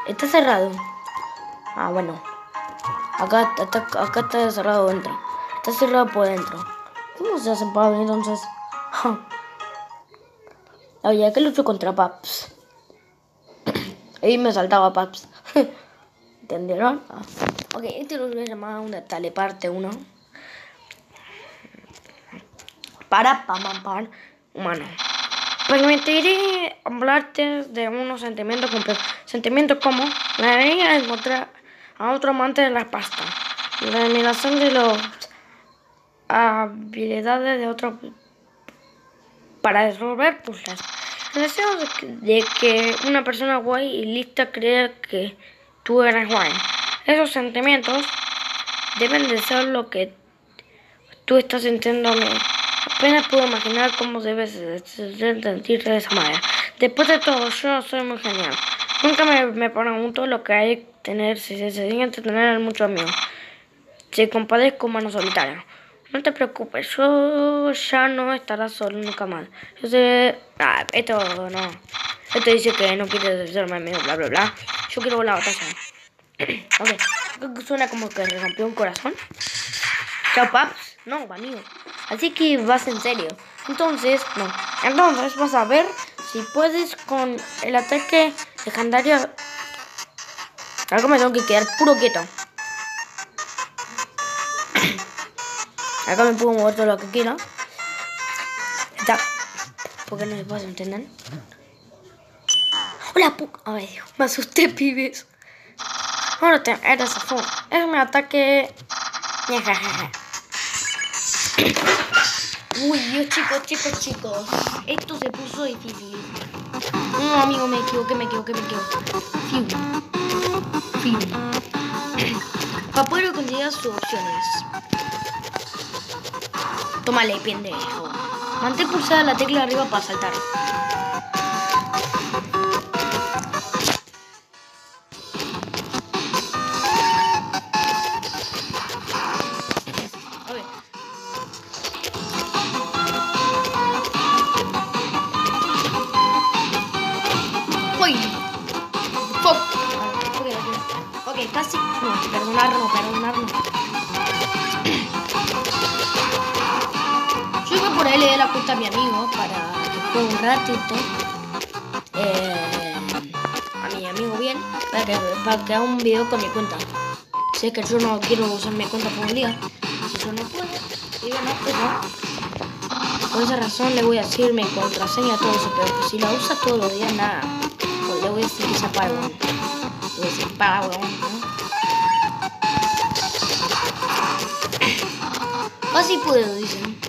Está cerrado. Ah, bueno. Acá, acá, acá está cerrado dentro. Está cerrado por dentro. ¿Cómo se hace para abrir entonces? Verdad que lucho contra Paps. Ahí me saltaba Paps. ¿Entendieron? Ah. Ok, este lo voy a llamar una taleparte 1. Para pam pam humano. Permitiré hablarte de unos sentimientos complejos. Sentimientos como la alegría de encontrar a otro amante de la pasta. La admiración de las habilidades de otro para resolver puzzles. El deseo de que, una persona guay y lista crea que tú eres guay. Esos sentimientos deben de ser lo que tú estás sintiendo. Apenas puedo imaginar cómo debes sentirte de esa manera. Después de todo, yo soy muy genial. Nunca me, me pregunto lo que hay tener, si se siente tener muchos amigos. Si compadezco mano solitaria. No te preocupes, yo ya no estará solo nunca más. Yo sé... Ah, esto no. Esto dice que no quiere ser mi amigo, bla, bla, bla. Yo quiero la batalla. ok. Suena como que rompió un corazón. Chao, paps. No, amigo. Así que vas en serio. Entonces, no. Entonces vas a ver si puedes con el ataque legendario. Algo me tengo que quedar puro quieto. Acá me puedo mover todo lo que quiera. Está. Porque no se puede entender. Hola, pu A ver, me asusté, pibes. Ahora te eres a fondo. Es mi ataque. Uy, Dios, chicos, chicos, chicos. Esto se puso difícil. No, amigo, me equivoqué, me equivoqué, me equivoqué. Fin. Para poder conseguir sus opciones. Tómale, pendejo. Mantén pulsada la tecla arriba para saltar. No, perdonar no, perdonar no. Yo que por ahí le dé la cuenta a mi amigo para que un ratito. Eh, a mi amigo bien, para que, para que haga un video con mi cuenta. Si es que yo no quiero usar mi cuenta por un día, si yo no puedo, pues no. Por esa razón le voy a decir mi contraseña, todo eso, pero si la usa todos los días, nada. Pues le voy a decir que se apague, weón. Le voy a decir, paga, weón, ¿no? Así puedo, dicen.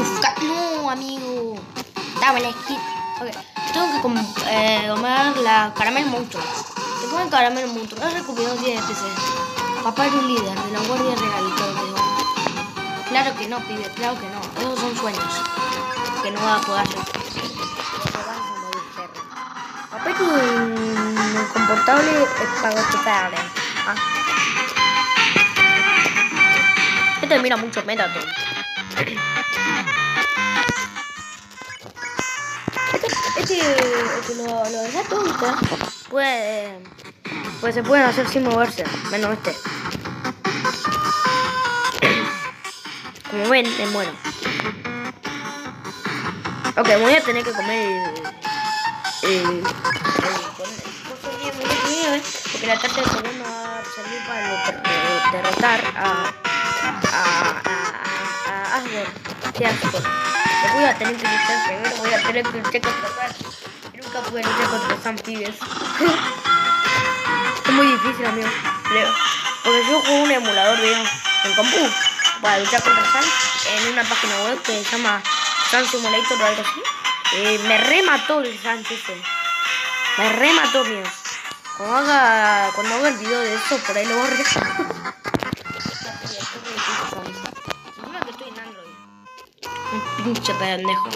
Uf, no, amigo. Dame la skin. Ok, tengo que com- eh, comer la caramel monstruo. Te comen caramel monstruo. Has recuperado 10 de PC. Papá era un líder de la guardia real. Claro que no, pibe, claro que no. Esos son sueños. Que no va a poder hacer. Vas. Papá es un incomportable espagochupable. Ah. Este mira mucho Metaton. Este, este lo, lo de gato. Puede, pues se pueden hacer sin moverse, menos este. Como ven, me muero. Ok, voy a tener que comer el... el, el, porque la tarta de a servir para derrotar- derrotar a... a... a... a Asgore. Lo voy a tener que luchar primero, voy a tener que luchar contra Sam. Nunca pude luchar contra Sam Pibes. es muy difícil, amigo. Creo. Porque yo juego un emulador, digamos, en compu para luchar contra Sam en una página web que se llama Sun Simulator o algo así. Eh, me remató el Sam. Me remató, amigos. Cuando haga, cuando haga el video de eso, por ahí lo borré. pinche pendejo.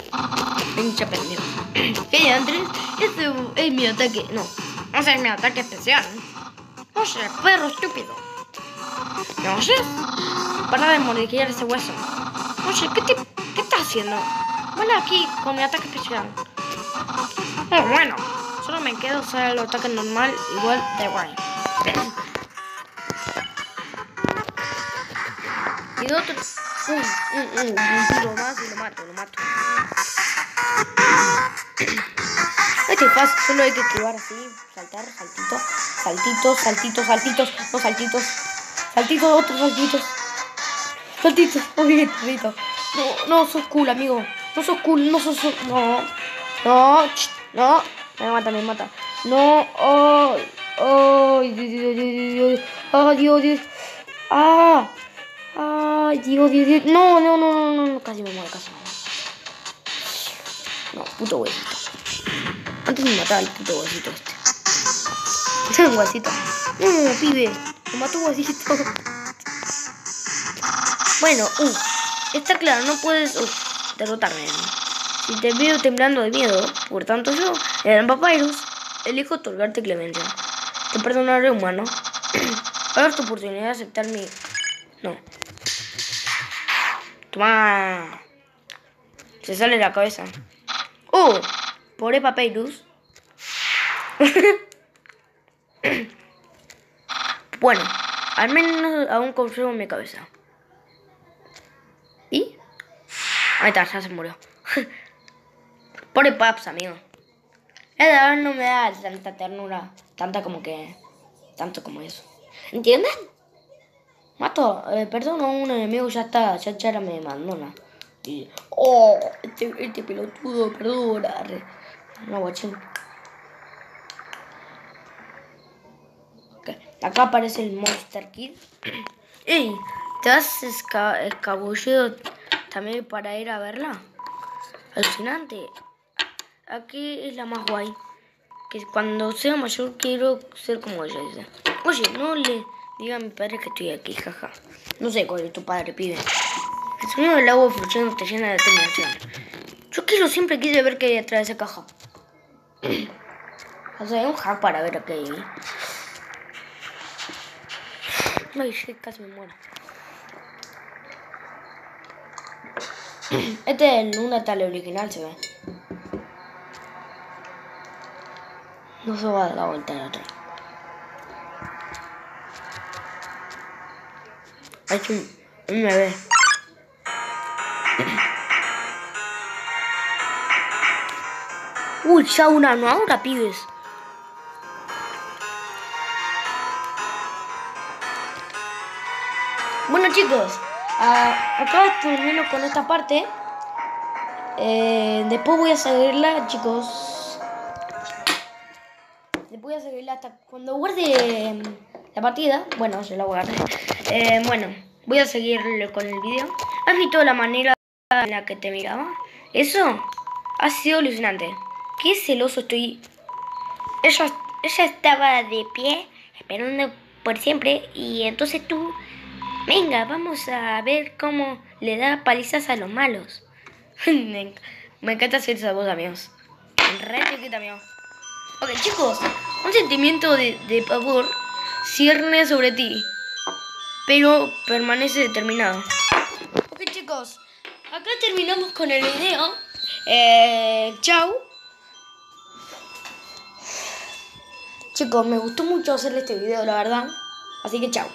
Pinche pendejo. ¿Qué, Andrés? Este es mi ataque. No. Ese es mi ataque especial. Oye, perro estúpido. ¿Me oyes? Para de mordisquear ese hueso. Oye, ¿qué, te, ¿qué estás haciendo? Bueno, aquí con mi ataque especial. Oh, bueno. Solo me quedo usar el ataque normal, igual de guay. Y otro. Un, un, tiro más y lo mato, lo mato. Este es fácil, solo hay que esquivar así, saltar, saltito, saltitos, saltitos, saltitos, no saltitos, saltitos, otros saltitos, saltitos, saltito. No, no sos cool, amigo, no sos cool, no sos, no, no, no, me mata, me mata, no, oh, oh, Dios, Dios, Dios, oh, Dios, Dios, ah, ay, Dios, Dios, Dios, no, no, no, no, no, casi me muero, casi me muero. No, puto güey. Antes me mataba el puto huesito este. Un huesito. No, pibe. Me mató un huesito. Bueno, uh. Está claro, no puedes uh, derrotarme. Si te veo temblando de miedo, por tanto yo, el Papyrus, elijo otorgarte clemencia. Te perdonaré, humano. Ahora es tu oportunidad de aceptar mi... No. Se sale la cabeza. ¡Oh! Pobre Papyrus. bueno, al menos aún conservo mi cabeza. ¿Y? Ahí está, ya se murió. Pobre Paps, amigo. Es de verdad no me da tanta ternura. Tanta como que. Tanto como eso. ¿Entienden? Mato, eh, perdón un enemigo, ya está, ya Chara me abandona. Y, oh, este, este pelotudo, perdona. Arre. No, guachín. Acá aparece el Monster Kid. ¡Ey! ¿Te has esca escabullido también para ir a verla? Alucinante. Aquí es la más guay. Que cuando sea mayor quiero ser como ella, dice. Oye, no le diga a mi padre que estoy aquí, jaja. No sé cuál es tu padre, pibe. El sonido del agua fluyendo te llena de determinación. Yo quiero siempre quise ver qué hay detrás de esa caja. O sea, hay un hack para ver qué hay. Ay, casi me muero. Este es el Undertale original, se ve. No se va a dar la vuelta al otro. Hay un... Me ve. Uy, ya una no ahora, pibes. Bueno chicos, uh, acá termino con esta parte. Eh, después voy a seguirla, chicos. Después voy a seguirla hasta cuando guarde em, la partida. Bueno, se la guardé. Eh, bueno, voy a seguir con el video. ¿Has visto la manera en la que te miraba? Eso ha sido alucinante. Qué celoso estoy. Ella, ella estaba de pie, esperando por siempre, y entonces tú Venga, vamos a ver cómo le da palizas a los malos. me, encanta hacer esa voz, amigos. Re amigos. Ok, chicos, un sentimiento de, de pavor cierne sobre ti, pero permanece determinado. Ok, chicos, acá terminamos con el video. Eh, chau. Chicos, me gustó mucho hacer este video, la verdad. Así que chao.